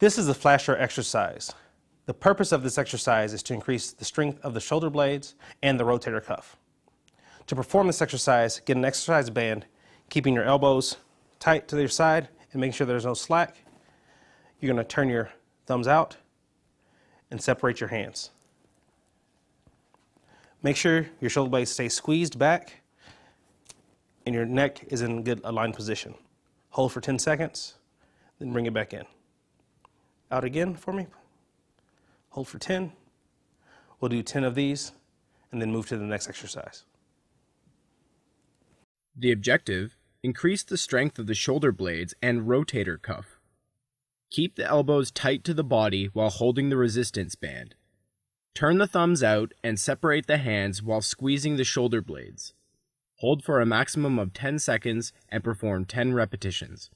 This is a flasher exercise. The purpose of this exercise is to increase the strength of the shoulder blades and the rotator cuff. To perform this exercise, get an exercise band, keeping your elbows tight to your side and making sure there's no slack. You're going to turn your thumbs out and separate your hands. Make sure your shoulder blades stay squeezed back and your neck is in a good aligned position. Hold for 10 seconds, then bring it back in. Out again for me. Hold for 10. We'll do 10 of these and then move to the next exercise. The objective increase the strength of the shoulder blades and rotator cuff. Keep the elbows tight to the body while holding the resistance band. Turn the thumbs out and separate the hands while squeezing the shoulder blades. Hold for a maximum of 10 seconds and perform 10 repetitions.